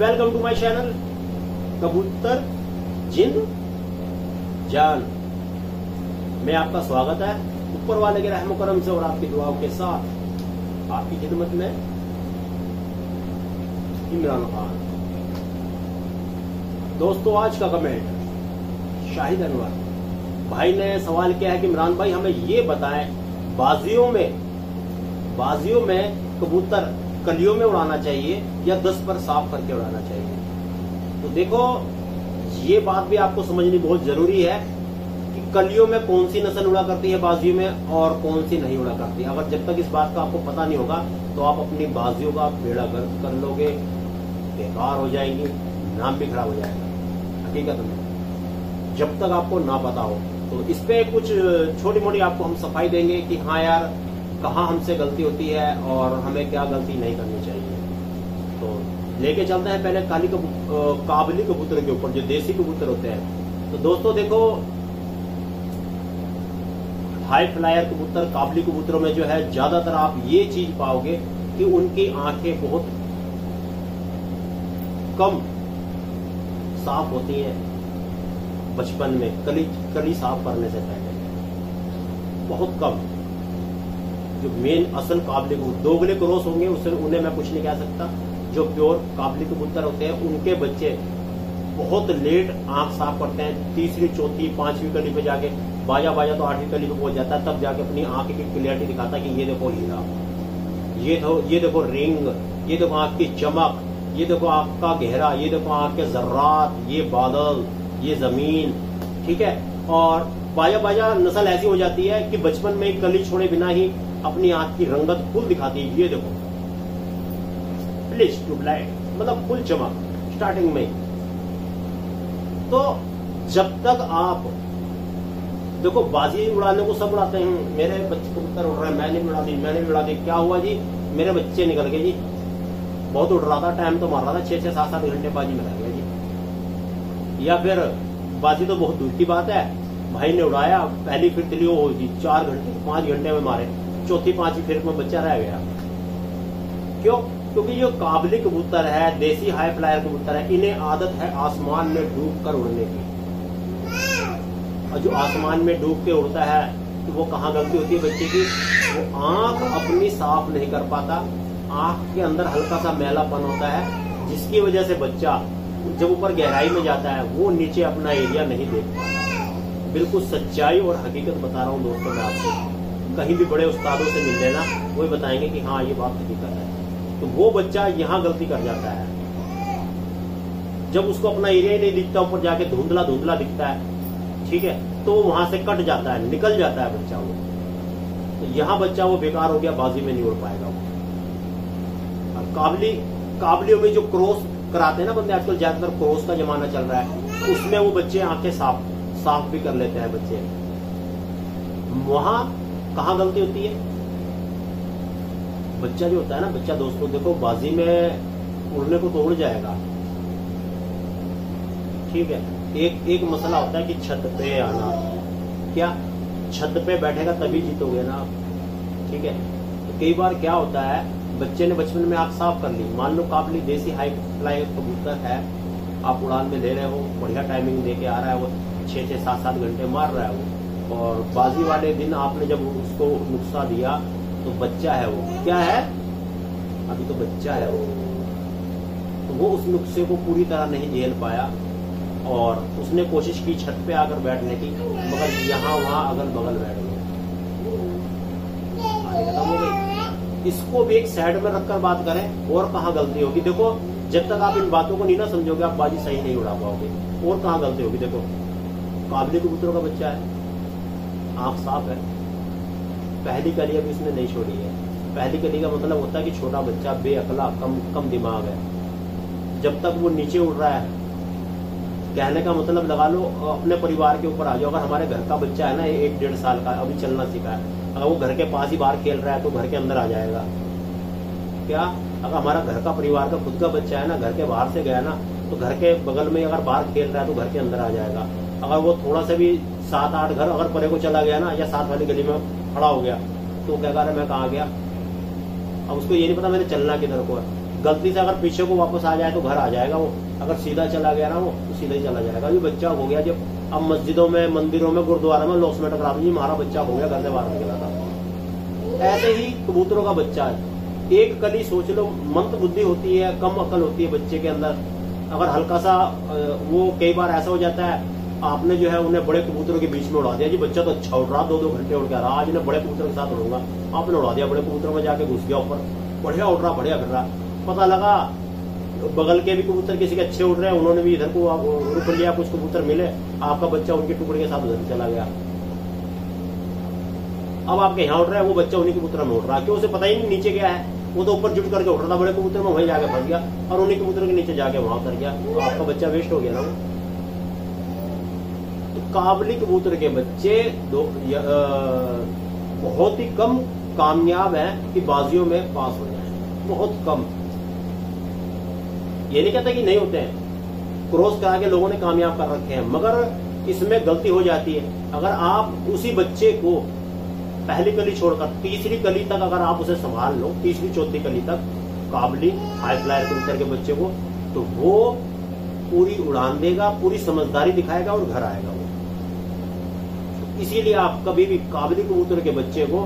Welcome to my channel कबूतर, जिन, जान। में आपका स्वागत है ऊपर वाले के रहम करम से और आपकी दुआओं के साथ, आपकी खिदमत में इमरान खान। दोस्तों, आज का कमेंट शाहिद अनवर। भाई, ने सवाल किया है कि इमरान भाई, हमें ये बताएँ, बाजियों में बाजियों में कबूतर कलियों में उड़ाना चाहिए या दस पर साफ़ करके उड़ाना चाहिए। तो देखो, ये बात भी आपको समझनी बहुत ज़रूरी है कि कलियों में कौन सी नस्ल उड़ा करती है बाजियों में और कौन सी नहीं उड़ा करती। अगर जब तक इस बात का आपको पता नहीं होगा तो आप अपनी बाजियों का बेड़ा गर्द कर लोगे, बेकार हो जाएँगी, नाम भी खराब हो जाएगा। हकीकत में, जब तक आपको ना पता हो। तो इस पे कुछ छोटी मोटी आपको हम सफ़ाई देंगे कि हाँ यार कहाँ हमसे गलती होती है और हमें क्या गलती नहीं करनी चाहिए। तो लेके चलते हैं पहले काली कबू, काबली कबूतर के ऊपर जो देसी कबूतर होते हैं। तो दोस्तों देखो हाई फ्लायर कबूतर काबली कबूतरों में जो है ज़्यादातर आप ये चीज़ पाओगे कि उनकी आँखें बहुत कम साफ़ होती हैं। बचपन में कली कली साफ़ करने से पहले। बहुत कम। जो मेन असल काबले दोगले क्रॉस होंगे उससे उन्हें मैं कुछ नहीं कह सकता। जो प्योर काबली कबूतर होते हैं, उनके बच्चे बहुत लेट आँख साफ़ करते हैं, तीसरी, चौथी, पांचवी कली पे जाके, बाजा बाजा तो आठवीं कली पे पहुँच जाता है, तब जाके अपनी आँख की क्लियरिटी दिखाता है कि ये देखो हीरा, ये देखो ये देखो रिंग ये देखो आँख की चमक, ये देखो आँख का गहरा, ये देखो आँख के जर्रात, ये बादल, ये ज़मीन, ठीक है? और बाजा बाजा नस्ल ऐसी हो जाती है कि बचपन में कली छोड़े बिना ही अपनी आँख की रंगत फुल दिखाती है। ये देखो। प्लीज़ ट्यूबलाइट मतलब फुल चमक स्टार्टिंग में। तो जब तक आप, देखो, बाजी उड़ाने को सब उड़ाते हैं। मेरे बच्चे को कबूतर उड़ रहे हैं मैंने भी उड़ा दी मैंने भी उड़ा दी क्या हुआ जी? मेरे बच्चे निकल गए जी। बहुत उड़ रहा था टाइम तो मार रहा था। छह छह सात सात घंटे बाजी में लग गया जी। या फिर, बाजी तो बहुत दूर की बात है। भाई ने उड़ाया, पहली फिर तिली हो गई। चार घंटे, पाँच घंटे में मारे। चौथी पांचवी फिर में बच्चा रह गया। क्यों? क्योंकि जो काबली कबूतर है, देसी हाई फ्लायर कबूतर है, इन्हें आदत है आसमान में डूब कर उड़ने की। और जो आसमान में डूब के उड़ता है तो वो कहाँ गलती होती है बच्चे की? वो आँख अपनी साफ़ नहीं कर पाता। आँख के अंदर हल्का सा मैलापन होता है, जिसकी वजह से बच्चा जब ऊपर गहराई में जाता है, वो नीचे अपना एरिया नहीं देख पाता। बिल्कुल सच्चाई और हकीकत बता रहा हूँ दोस्तों मैं आपको। कहीं भी बड़े उस्तादों से मिल लेना वो बताएँगे कि हाँ ये बात हकीकत है। तो वो बच्चा यहाँ गलती कर जाता है। जब उसको अपना एरिया ही नहीं दिखता, ऊपर जाके धुंधला धुंधला दिखता है, ठीक है तो वहाँ से कट जाता है, निकल जाता है बच्चा वो। तो यहाँ बच्चा वो बेकार हो गया, बाजी में नहीं उड़ पाएगा वो। काबली, काबलियों में जो क्रॉस कराते हैं ना बंदे, आजकल ज़्यादातर क्रॉस का जमाना चल रहा है, उसमें वो बच्चे आँखें साफ़ साफ़ भी कर लेते हैं बच्चे। वहाँ कहाँ गलती होती है? बच्चा जो होता है ना, बच्चा दोस्तों, देखो, बाजी में उड़ने को तो उड़ जाएगा। ठीक है? एक एक मसला होता है कि छत पे आना। क्या? छत पे बैठेगा तभी जीतोगे ना आप। ठीक है? तो कई बार क्या होता है, बच्चे ने बचपन में आग साफ़ कर ली। मान लो काबली देसी हाई फ्लाई कबूतर है, आप उड़ान में ले रहे हो, बढ़िया टाइमिंग दे आ रहा है वो, छह छह, सात सात घंटे मार रहा है वो। और बाजी वाले दिन आपने जब उसको नुस्खा दिया तो बच्चा है वो। क्या है? अभी तो बच्चा है वो। तो वो उस नुस्खे को पूरी तरह नहीं झेल पाया और उसने कोशिश की छत पे आकर बैठने की, मगर यहाँ वहाँ अगल बगल बैठ गया। खत्म हो गई। इसको भी एक साइड में रखकर बात करें, और कहाँ गलती होगी? देखो, जब तक आप इन बातों को नहीं ना समझोगे, आप बाजी सही नहीं उड़ा पाओगे। और कहाँ गलती होगी? देखो काबिल कबूतरों का बच्चा है। आँख साफ़ है। पहली कली अभी उसने नहीं छोड़ी है। पहली कली का मतलब होता है कि छोटा बच्चा बेअकला, कम कम दिमाग है। जब तक वो नीचे उड़ रहा है, कहने का मतलब लगा लो, अपने परिवार के ऊपर आ जाओ। अगर हमारे घर का बच्चा है ना एक डेढ़ साल का, अभी चलना सीखा है। अगर वो घर के पास ही बाहर खेल रहा है तो घर के अंदर आ जाएगा। क्या? अगर हमारा घर का परिवार का खुद का बच्चा है ना, घर के बाहर से गया ना तो घर के बगल में अगर बाहर खेल रहा है तो घर के अंदर आ जाएगा। अगर वो थोड़ा सा भी सात आठ घर अगर परे को चला गया ना या सात वाली गली में खड़ा हो गया तो क्या कह रहा है मैं कहा गया? अब उसको ये नहीं पता मैंने चलना किधर को है। गलती से अगर पीछे को वापस आ जाए तो घर आ जाएगा वो। अगर सीधा चला गया ना वो तो सीधा ही चला जाएगा। अभी बच्चा हो गया, जब अब मस्जिदों में, मंदिरों में, गुरुद्वारा में लॉसमेट करा जी हमारा बच्चा हो गया, घर से बाहर निकला था। ऐसे ही कबूतरों का बच्चा है। एक कली सोच लो मंत बुद्धि होती है, कम अकल होती है बच्चे के अंदर। अगर हल्का सा वो कई बार ऐसा हो जाता है आपने जो है उन्हें बड़े कबूतरों के बीच में उड़ा दिया। जी, बच्चा तो अच्छा उड़ रहा दो दो घंटे उड़ रहा। आज इन्हें बड़े कबूतरों के साथ उड़ूँगा। आपने उड़ा दिया, बड़े कबूतरों में जाके घुस गया ऊपर। बढ़िया उड़ रहा, बढ़िया फिर रहा। पता लगा, बगल के भी कबूतर किसी के अच्छे उड़ रहे हैं, उन्होंने भी इधर को रुक लिया, कुछ कबूतर मिले। आपका बच्चा उनके टुकड़े के साथ उधर चला गया। अब आपके यहाँ उड़ रहा है, वो बच्चा उन्हीं कबूतर में उड़ रहा है। क्यों, उसे पता ही नहीं नीचे गया है? वो तो ऊपर जुट करके उड़ रहा था, बड़े कबूतर में वहीं जाके फंस गया और उन्हीं कबूतर के नीचे जाके वहाँ उतर गया। तो आपका बच्चा वेस्ट हो गया ना काबली कबूतर के बच्चे दो बहुत ही कम कामयाब है कि बाजियों में पास हो जाए। बहुत कम। ये नहीं कहता कि नहीं होते हैं। क्रॉस करा के लोगों ने कामयाब कर रखे हैं, मगर इसमें गलती हो जाती है। अगर आप उसी बच्चे को पहली कली छोड़कर तीसरी कली तक अगर आप उसे संभाल लो, तीसरी, चौथी कली तक काबली हाई फ्लायर कबूतर के बच्चे को तो वो पूरी उड़ान देगा, पूरी समझदारी दिखाएगा और घर आएगा। इसीलिए आप कभी भी काबली कबूतर के बच्चे को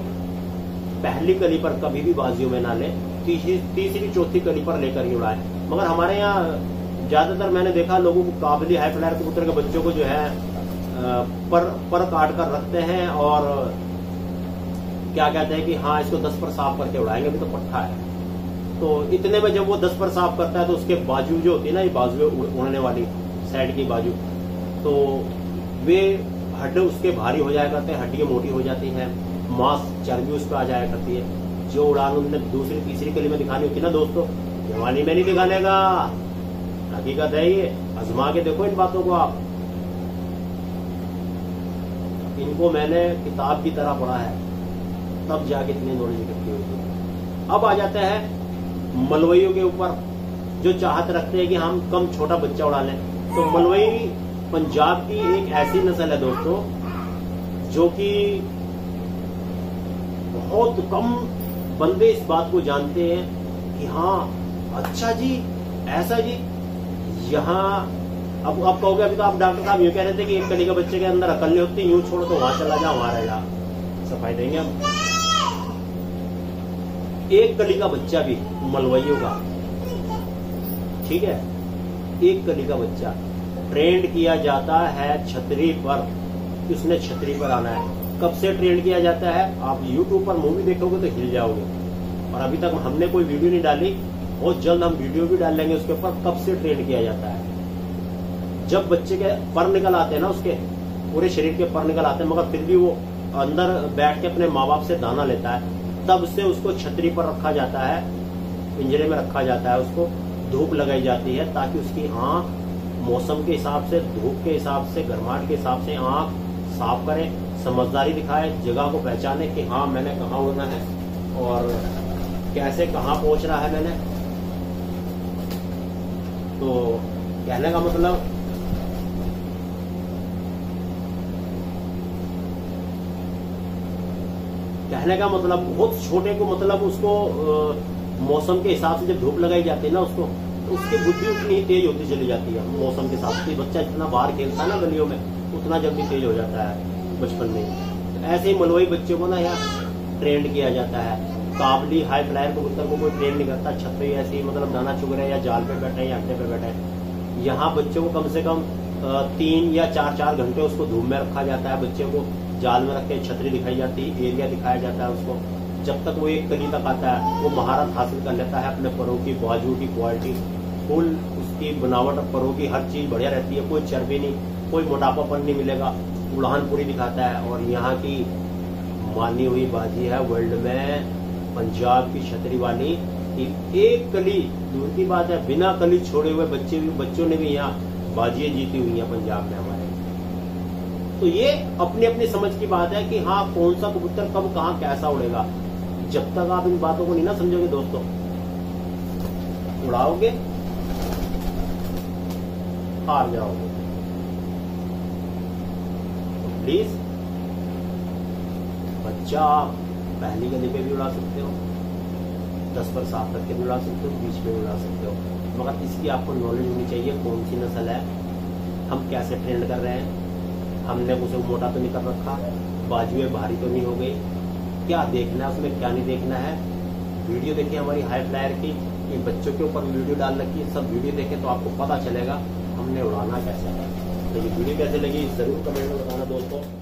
पहली कली पर कभी भी बाजियों में ना ले। तीसरी तीसरी, चौथी कली पर लेकर ही उड़ाए। मगर हमारे यहाँ ज़्यादातर मैंने देखा लोगों को काबली हाई फ्लायर कबूतर के बच्चों को जो है पर पर काट कर रखते हैं और क्या कहते हैं कि हाँ इसको दस पर साफ़ करके उड़ाएँगे, अभी तो पट्टा है। तो इतने में जब वो दस पर साफ़ करता है तो उसके बाजू जो होती है ना, ये बाजू उड़ने वाली साइड की बाजू तो वे हड्डे उसके भारी हो जाया करते हैं हड्डियाँ मोटी हो जाती हैं, मांस, चर्बी उस पर आ जाया करती है। जो उड़ान उनने दूसरी, तीसरी कली में दिखानी होती है ना दोस्तों, जवानी में नहीं दिखाने का हकीकत है ये। आजमा के देखो इन बातों को आप। इनको मैंने किताब की तरह पढ़ा है। तब जाके इतनी नॉलेज इकट्ठी हुई अब आ जाता है मलवइयों के ऊपर, जो चाहत रखते हैं कि हम कम छोटा बच्चा उड़ा लें। तो मलवई पंजाब की एक ऐसी नस्ल है दोस्तों, जो कि बहुत कम बंदे इस बात को जानते हैं कि हाँ अच्छा जी, ऐसा जी, यहाँ, अब आप कहोगे, अभी तो आप डॉक्टर साहब यूँ कह रहे थे कि एक कली के बच्चे के अंदर अकल नहीं होती, यूँ छोड़ो तो वहाँ चला जा, वहाँ रह जा। सफ़ाई देंगे हम एक कली का बच्चा भी मलवइयों का, ठीक है? एक कली का बच्चा ट्रेंड किया जाता है छतरी पर। उसने छतरी पर आना है? कब से ट्रेंड किया जाता है? आप यूट्यूब पर मूवी देखोगे तो हिल जाओगे। और अभी तक हमने कोई वीडियो नहीं डाली, बहुत जल्द हम वीडियो भी डाल लेंगे उसके ऊपर, कब से ट्रेंड किया जाता है। जब बच्चे के पर निकल आते हैं ना उसके, पूरे शरीर के पर निकल आते हैं, मगर फिर भी वो अंदर बैठ के अपने माँ बाप से दाना लेता है, तब से उसको छतरी पर रखा जाता है, पिंजरे में रखा जाता है उसको, धूप लगाई जाती है ताकि उसकी आँख मौसम के हिसाब से, धूप के हिसाब से, गर्माहट के हिसाब से आँख साफ़ करे, समझदारी दिखाए, जगह को पहचाने कि हाँ मैंने कहा उड़ना है और कैसे कहाँ पहुँच रहा है मैंने। तो कहने का मतलब कहने का मतलब बहुत छोटे को मतलब उसको मौसम के हिसाब से जब धूप लगाई जाती है ना उसको उसकी बुद्धि उतनी ही तेज होती चली जाती है। मौसम के साथ से बच्चा जितना बाहर खेलता है ना गलियों में, उतना जल्दी तेज हो जाता है बचपन में। तो ऐसे ही मलवई बच्चों को ना यहाँ ट्रेंड किया जाता है। काबली हाई फ्लायर कबूतर को कोई ट्रेंड नहीं करता, छत पे ऐसे ही मतलब दाना चुग रहे हैं या जाल पे बैठे या अड्डे पे बैठे हैं। यहाँ बच्चों को कम से कम तीन या चार चार घंटे उसको धूप में रखा जाता है। बच्चे को जाल में रख के छतरी दिखाई जाती है एरिया दिखाया जाता है उसको। जब तक वो एक कली तक आता है, वो महारत हासिल कर लेता है अपने परों की, बाजू की क्वालिटी फुल, उसकी बनावट परों की हर चीज़ बढ़िया रहती है, कोई चर्बी नहीं, कोई मोटापापन नहीं मिलेगा। उड़ान पूरी दिखाता है और यहाँ की मानी हुई बाजी है वर्ल्ड में पंजाब की छतरी वाली कि एक कली, दूर की बात है, बिना कली छोड़े हुए बच्चे भी बच्चों ने भी यहाँ बाजियाँ जीती हुई हैं पंजाब में हमारे। तो ये अपनी अपनी समझ की बात है कि हाँ कौन सा कबूतर कब, कहा, कैसा उड़ेगा। जब तक आप इन बातों को नहीं ना समझोगे दोस्तों, उड़ाओगे हार जाओगे प्लीज़ बच्चा आप पहली गली पे भी उड़ा सकते हो, दस पर साफ़ करके भी उड़ा सकते हो, बीच में उड़ा सकते हो। मगर इसकी आपको नॉलेज होनी चाहिए कौन सी नस्ल है, हम कैसे ट्रेंड कर रहे हैं। हमने उसे मोटा तो नहीं कर रखा बाजुएँ भारी तो नहीं हो गई। क्या देखना है उसमें, क्या नहीं देखना है? वीडियो देखिए हमारी हाई फ्लायर की, ये बच्चों के ऊपर वीडियो डाल रखी है, सब वीडियो देखें तो आपको पता चलेगा हमने उड़ाना कैसे है? तो ये वीडियो कैसे लगी? ज़रूर कमेंट में बताना दोस्तों।